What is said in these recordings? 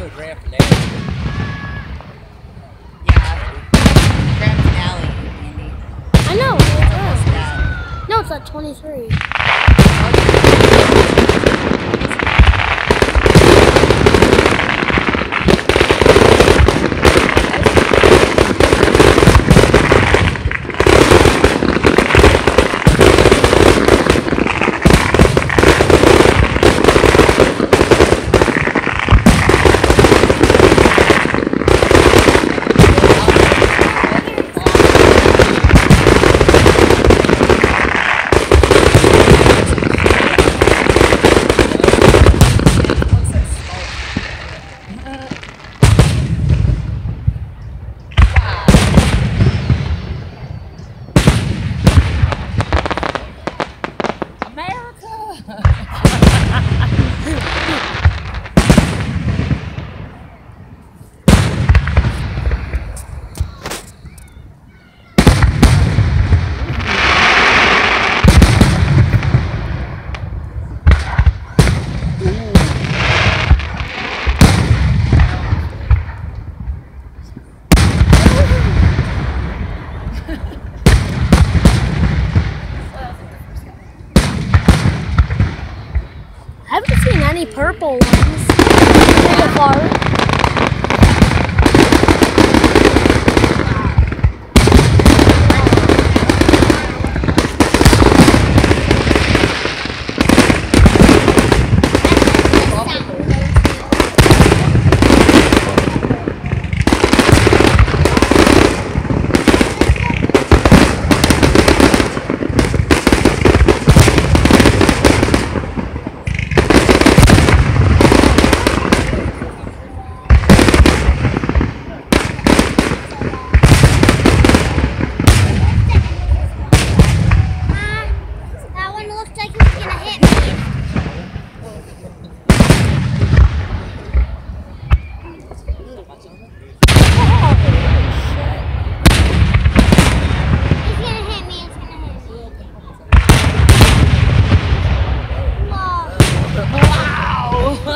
do a grand finale. Yeah. Grand finale, Andy. I know. It's no, it's like 23. purple ones.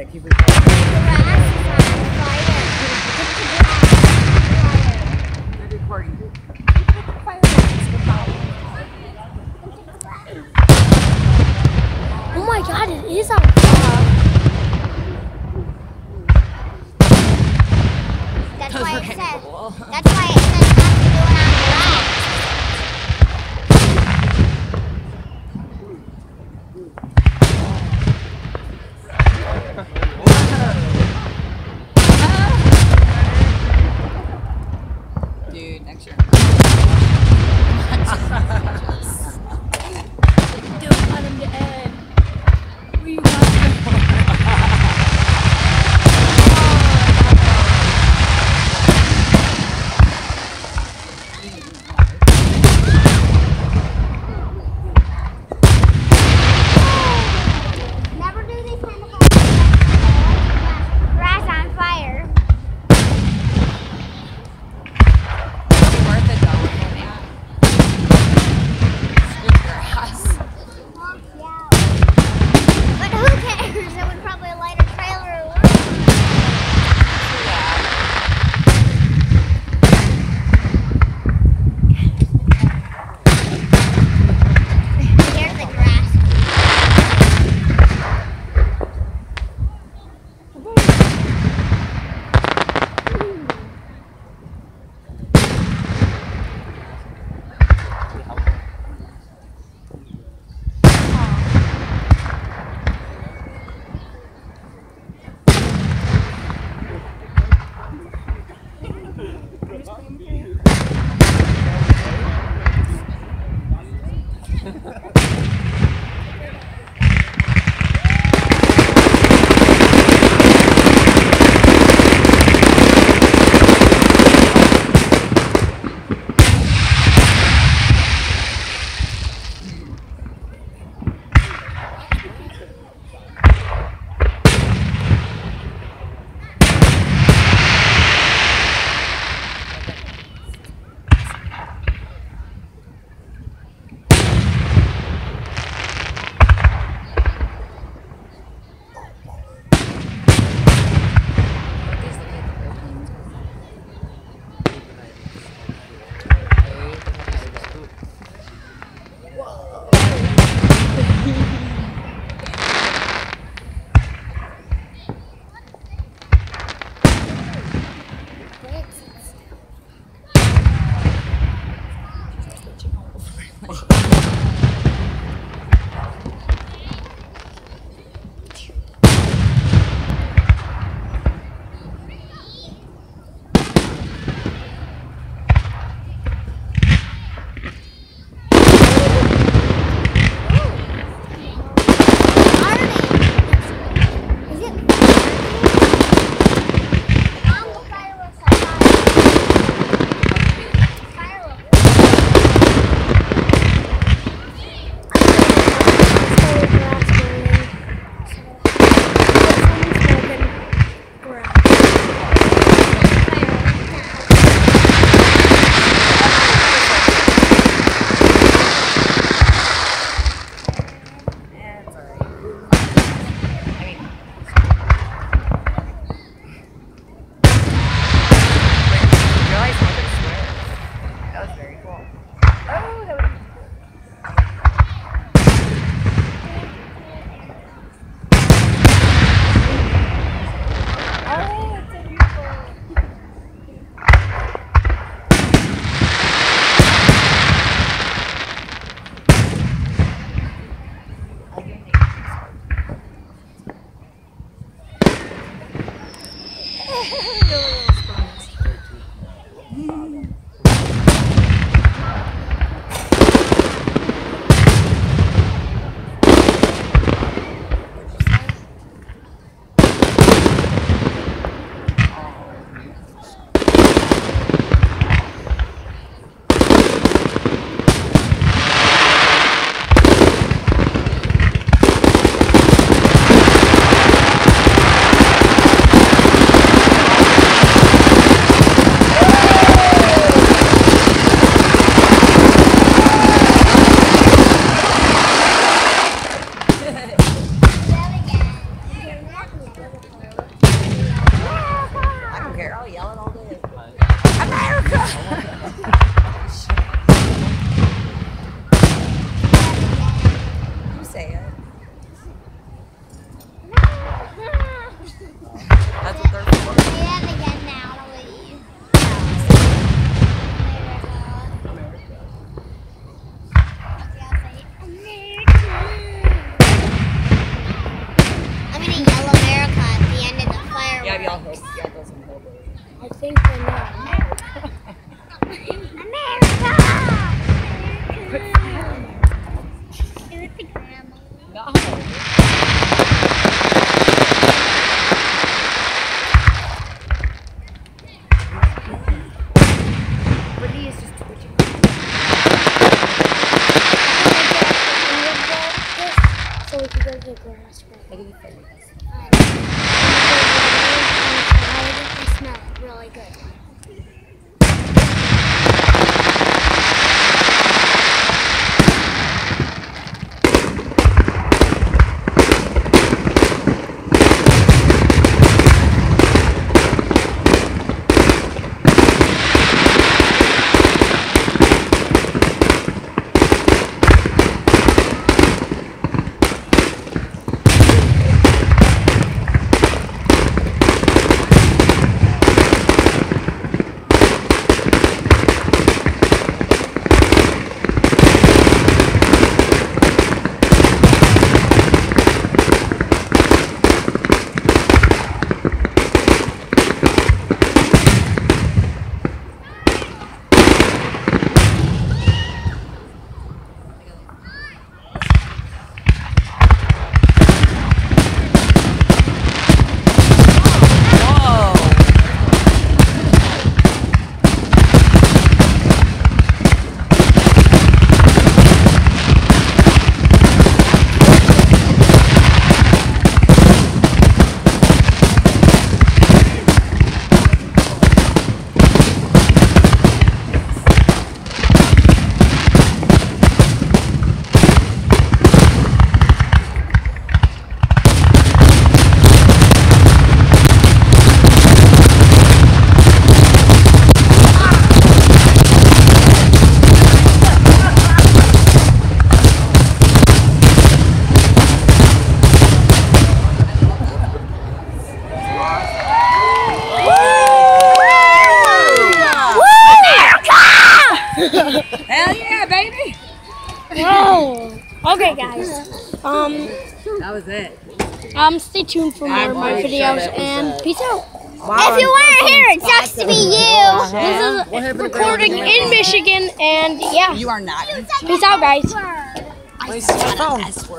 É equivocado. I it's not really good. Hell yeah, baby! Oh. Okay, guys. Um, That was it. um, stay tuned for more of my videos sure that was and peace out. If you weren't here, it sucks to be you. This is recording in Michigan, and yeah, You are not. peace out, guys. I saw that.